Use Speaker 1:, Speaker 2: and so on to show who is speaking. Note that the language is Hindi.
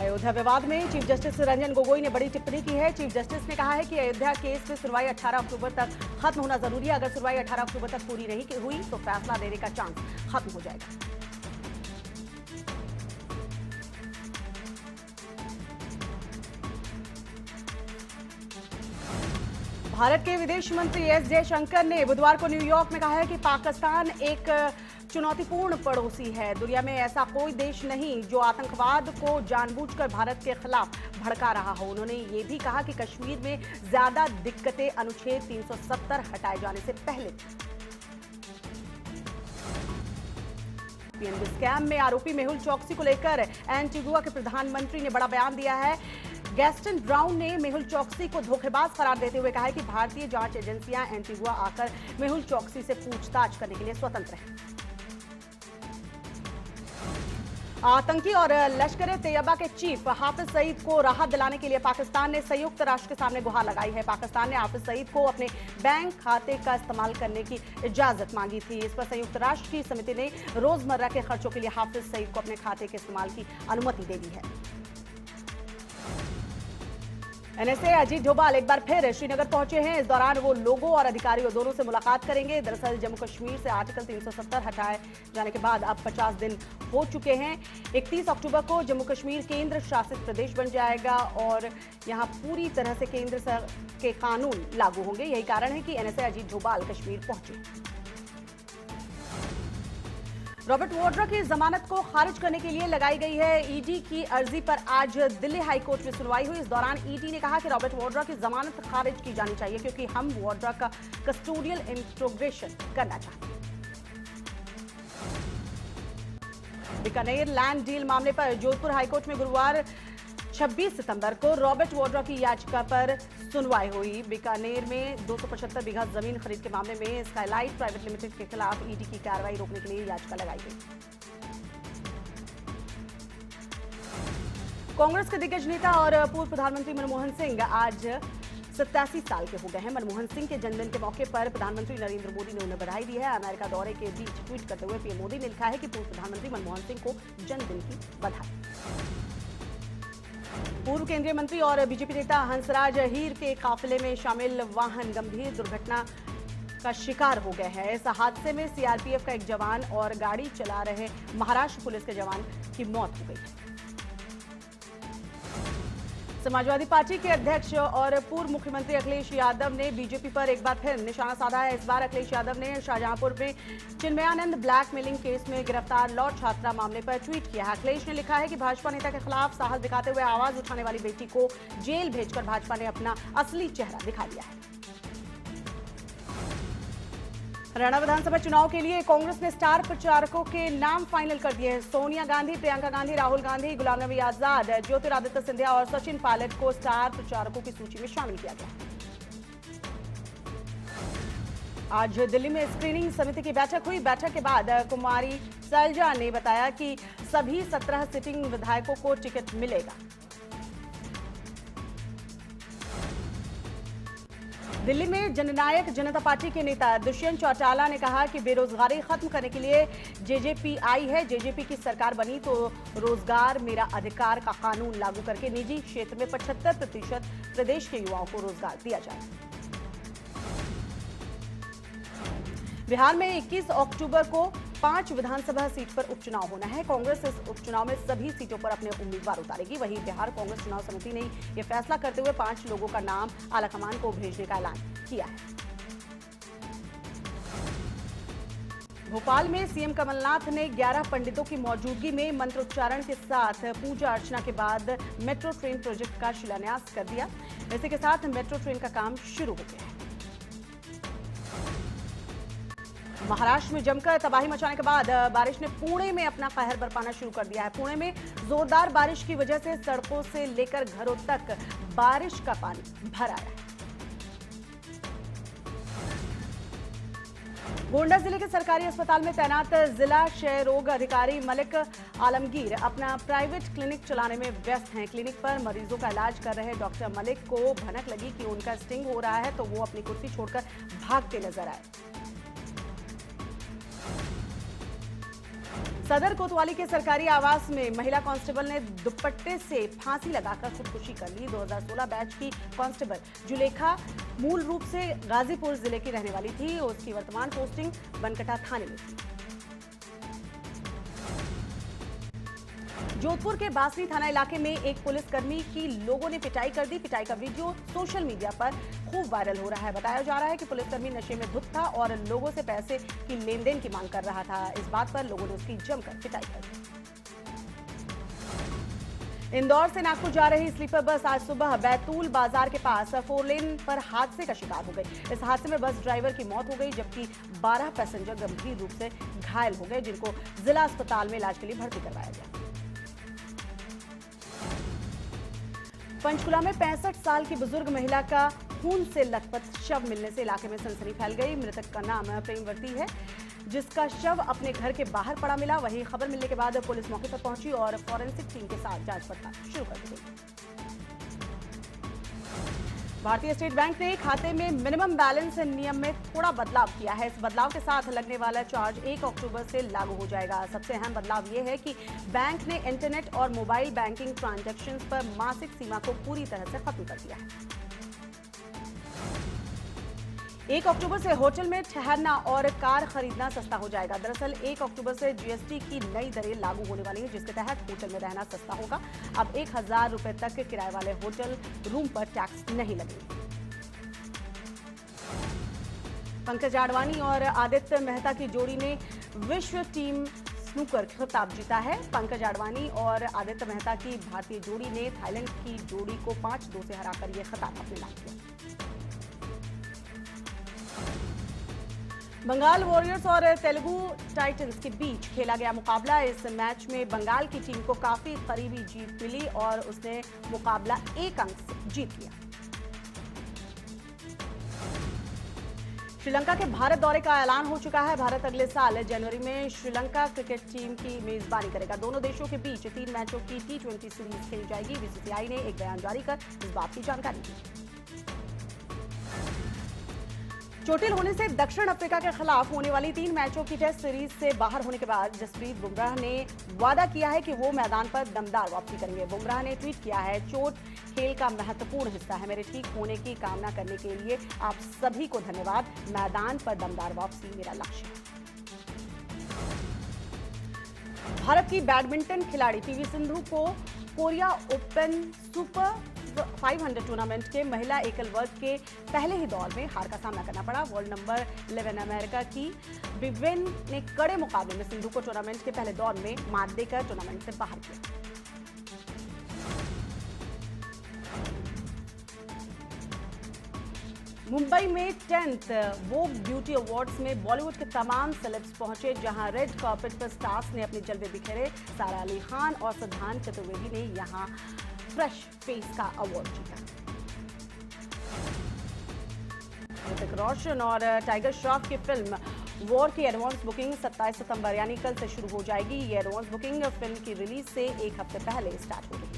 Speaker 1: अयोध्या विवाद में चीफ जस्टिस रंजन गोगोई ने बड़ी टिप्पणी की है। चीफ जस्टिस ने कहा है कि अयोध्या केस में सुनवाई 18 अक्टूबर तक खत्म होना ज़रूरी है। अगर सुनवाई 18 अक्टूबर तक पूरी नहीं हुई तो फैसला देने का चांस खत्म हो जाएगा। भारत के विदेश मंत्री एस जयशंकर ने बुधवार को न्यूयॉर्क में कहा है कि पाकिस्तान एक चुनौतीपूर्ण पड़ोसी है। दुनिया में ऐसा कोई देश नहीं जो आतंकवाद को जानबूझकर भारत के खिलाफ भड़का रहा हो। उन्होंने ये भी कहा कि कश्मीर में ज़्यादा दिक्कतें अनुच्छेद 370 हटाए जाने से पहले। पीएनबी स्कैम में आरोपी मेहुल चौकसी को लेकर एंटीगुआ के प्रधानमंत्री ने बड़ा बयान दिया है। गैस्टन ब्राउन ने मेहुल चौकसी को धोखेबाज करार देते हुए कहा है कि भारतीय जाँच एजेंसियाँ एंटीगुआ आकर मेहुल चौकसी से पूछताछ करने के लिए स्वतंत्र हैं। आतंकी और लश्कर तैयबा के चीफ हाफिज सईद को राहत दिलाने के लिए पाकिस्तान ने संयुक्त राष्ट्र के सामने गुहार लगाई है। पाकिस्तान ने हाफिज सईद को अपने बैंक खाते का इस्तेमाल करने की इजाज़त मांगी थी। इस पर संयुक्त राष्ट्र की समिति ने रोज़मर्रा के खर्चों के लिए हाफिज सईद को अपने खाते के इस्तेमाल की अनुमति दे दी है। एनएसए अजीत डोभाल एक बार फिर श्रीनगर पहुँचे हैं। इस दौरान वो लोगों और अधिकारियों दोनों से मुलाकात करेंगे। दरअसल जम्मू कश्मीर से आर्टिकल 370 हटाए जाने के बाद अब 50 दिन हो चुके हैं। 31 अक्टूबर को जम्मू कश्मीर केंद्र शासित प्रदेश बन जाएगा और यहाँ पूरी तरह से केंद्र के कानून लागू होंगे। यही कारण है कि एनएसए अजीत डोभाल कश्मीर पहुँचे। रॉबर्ट वाड्रा की जमानत को खारिज करने के लिए लगाई गई है ईडी की अर्जी पर आज दिल्ली हाईकोर्ट में सुनवाई हुई। इस दौरान ईडी ने कहा कि रॉबर्ट वाड्रा की जमानत खारिज की जानी चाहिए क्योंकि हम वाड्रा का कस्टोडियल इंट्रोग्रेशन करना चाहते हैं। बीकानेर लैंड डील मामले पर जोधपुर हाईकोर्ट में गुरुवार 26 सितंबर को रॉबर्ट वाड्रा की याचिका पर सुनवाई हुई। बीकानेर में 275 बीघा ज़मीन खरीद के मामले में स्काईलाइट प्राइवेट लिमिटेड के खिलाफ ईडी की कार्रवाई रोकने के लिए याचिका लगाई गई। कांग्रेस के दिग्गज नेता और पूर्व प्रधानमंत्री मनमोहन सिंह आज सत्तासी साल के हो गए हैं। मनमोहन सिंह के जन्मदिन के मौके पर प्रधानमंत्री नरेंद्र मोदी ने उन्हें बधाई दी है। अमेरिका दौरे के बीच ट्वीट करते हुए पीएम मोदी ने लिखा है कि पूर्व प्रधानमंत्री मनमोहन सिंह को जन्मदिन की बधाई। पूर्व केंद्रीय मंत्री और बीजेपी नेता हंसराज अहीर के काफिले में शामिल वाहन गंभीर दुर्घटना का शिकार हो गया है। इस हादसे में सीआरपीएफ का एक जवान और गाड़ी चला रहे महाराष्ट्र पुलिस के जवान की मौत हो गई। है समाजवादी पार्टी के अध्यक्ष और पूर्व मुख्यमंत्री अखिलेश यादव ने बीजेपी पर एक बार फिर निशाना साधा है। इस बार अखिलेश यादव ने शाहजहांपुर में चिन्मयानंद ब्लैकमेलिंग केस में गिरफ़्तार लॉ छात्रा मामले पर ट्वीट किया है। अखिलेश ने लिखा है कि भाजपा नेता के खिलाफ साहस दिखाते हुए आवाज़ उठाने वाली बेटी को जेल भेजकर भाजपा ने अपना असली चेहरा दिखा दिया है। हरियाणा विधानसभा चुनाव के लिए कांग्रेस ने स्टार प्रचारकों के नाम फाइनल कर दिए हैं। सोनिया गांधी, प्रियंका गांधी, राहुल गांधी, गुलाम नबी आज़ाद, ज्योतिरादित्य सिंधिया और सचिन पायलट को स्टार प्रचारकों की सूची में शामिल किया गया। आज दिल्ली में स्क्रीनिंग समिति की बैठक हुई। बैठक के बाद कुमारी सैलजा ने बताया कि सभी सत्रह सिटिंग विधायकों को टिकट मिलेगा। दिल्ली में जननायक जनता पार्टी के नेता दुष्यंत चौटाला ने कहा कि बेरोजगारी खत्म करने के लिए जेजेपी आई है। जेजेपी की सरकार बनी तो रोज़गार मेरा अधिकार का कानून लागू करके निजी क्षेत्र में 75 प्रतिशत प्रदेश के युवाओं को रोज़गार दिया जाए। बिहार में 21 अक्टूबर को पाँच विधानसभा सीट पर उपचुनाव होना है। कांग्रेस इस उपचुनाव में सभी सीटों पर अपने उम्मीदवार उतारेगी। वहीं बिहार कांग्रेस चुनाव समिति ने यह फैसला करते हुए पाँच लोगों का नाम आलाकमान को भेजने का ऐलान किया है। भोपाल में सीएम कमलनाथ ने 11 पंडितों की मौजूदगी में मंत्रोच्चारण के साथ पूजा अर्चना के बाद मेट्रो ट्रेन प्रोजेक्ट का शिलान्यास कर दिया। इसी के साथ मेट्रो ट्रेन का काम शुरू हो गया है। महाराष्ट्र में जमकर तबाही मचाने के बाद बारिश ने पुणे में अपना कहर बरपाना शुरू कर दिया है। पुणे में जोरदार बारिश की वजह से सड़कों से लेकर घरों तक बारिश का पानी भर है। गोंडा ज़िले के सरकारी अस्पताल में तैनात जिला क्षय रोग अधिकारी मलिक आलमगीर अपना प्राइवेट क्लिनिक चलाने में व्यस्त हैं। क्लिनिक पर मरीजों का इलाज कर रहे डॉक्टर मलिक को भनक लगी कि उनका स्टिंग हो रहा है तो वो अपनी कुर्सी छोड़कर भागते नज़र आए। सदर कोतवाली के सरकारी आवास में महिला कांस्टेबल ने दुपट्टे से फांसी लगाकर खुदकुशी कर ली। 2016 बैच की कांस्टेबल जुलेखा मूल रूप से गाजीपुर ज़िले की रहने वाली थी। उसकी वर्तमान पोस्टिंग बनकटा थाने में थी। जोधपुर के बासनी थाना इलाके में एक पुलिसकर्मी की लोगों ने पिटाई कर दी। पिटाई का वीडियो सोशल मीडिया पर खूब वायरल हो रहा है। बताया जा रहा है कि पुलिसकर्मी नशे में धुत था और लोगों से पैसे की लेन देन की मांग कर रहा था। इस बात पर लोगों ने उसकी जमकर पिटाई कर दी। इंदौर से नागपुर जा रही स्लीपर बस आज सुबह बैतूल बाज़ार के पास फोर लेन पर हादसे का शिकार हो गई। इस हादसे में बस ड्राइवर की मौत हो गई, जबकि 12 पैसेंजर गंभीर रूप से घायल हो गए, जिनको जिला अस्पताल में इलाज के लिए भर्ती करवाया गया। पंचकुला में पैंसठ साल की बुज़ुर्ग महिला का खून से लथपथ शव मिलने से इलाके में सनसनी फैल गई। मृतक का नाम प्रेमवर्ती है, जिसका शव अपने घर के बाहर पड़ा मिला। वहीं खबर मिलने के बाद पुलिस मौके पर पहुँची और फॉरेंसिक टीम के साथ जाँच पड़ताल शुरू कर दी गई। भारतीय स्टेट बैंक ने खाते में मिनिमम बैलेंस नियम में थोड़ा बदलाव किया है। इस बदलाव के साथ लगने वाला चार्ज 1 अक्टूबर से लागू हो जाएगा। सबसे अहम बदलाव यह है कि बैंक ने इंटरनेट और मोबाइल बैंकिंग ट्रांजैक्शंस पर मासिक सीमा को पूरी तरह से खत्म कर दिया है। एक अक्टूबर से होटल में ठहरना और कार खरीदना सस्ता हो जाएगा। दरअसल, एक अक्टूबर से जीएसटी की नई दरें लागू होने वाली है, जिसके तहत होटल में रहना सस्ता होगा। अब एक हज़ार रुपए तक किराए वाले होटल रूम पर टैक्स नहीं लगेगा। पंकज आडवाणी और आदित्य मेहता की जोड़ी ने विश्व टीम स्नूकर खिताब जीता है। पंकज आडवाणी और आदित्य मेहता की भारतीय जोड़ी ने थाईलैंड की जोड़ी को पाँच दो से हराकर यह खिताब अपने नाम किया। बंगाल वॉरियर्स और तेलुगु टाइटंस के बीच खेला गया मुकाबला। इस मैच में बंगाल की टीम को काफ़ी करीबी जीत मिली और उसने मुकाबला एक अंक से जीत लिया। श्रीलंका के भारत दौरे का ऐलान हो चुका है। भारत अगले साल जनवरी में श्रीलंका क्रिकेट टीम की मेजबानी करेगा। दोनों देशों के बीच तीन मैचों की टी ट्वेंटी सीरीज़ खेली जाएगी। बीसीसीआई ने एक बयान जारी कर इस बात की जानकारी दी। चोटिल होने से दक्षिण अफ्रीका के खिलाफ होने वाली तीन मैचों की टेस्ट सीरीज़ से बाहर होने के बाद जसप्रीत बुमराह ने वादा किया है कि वो मैदान पर दमदार वापसी करेंगे। बुमराह ने ट्वीट किया है, चोट खेल का महत्वपूर्ण हिस्सा है। मेरे ठीक होने की कामना करने के लिए आप सभी को धन्यवाद। मैदान पर दमदार वापसी, मेरा लक्ष्य। भारत की बैडमिंटन खिलाड़ी पीवी सिंधु को कोरिया ओपन सुपर 500 टूर्नामेंट के महिला एकल वर्ग के पहले ही दौर में हार का सामना करना पड़ा। वर्ल्ड नंबर 11 अमेरिका की बिवेन ने कड़े मुकाबले में सिंधु को टूर्नामेंट के पहले दौर में मात देकर टूर्नामेंट से बाहर किया। मुंबई में टेंथ वो ब्यूटी अवार्ड्स में बॉलीवुड के तमाम सेलेब्स पहुँचे, जहाँ रेड कार्पेट पर स्टार्स ने अपने जलवे बिखेरे सारा अली खान और सिद्धांत चतुर्वेदी ने यहाँ फ्रेश फेस का अवार्ड जीता। ऋतिक रोशन और टाइगर श्रॉफ की फ़िल्म वॉर की एडवांस बुकिंग 27 सितंबर, यानी कल से शुरू हो जाएगी ये एडवांस बुकिंग फ़िल्म की रिलीज़ से एक हफ़्ते पहले स्टार्ट हो रही है।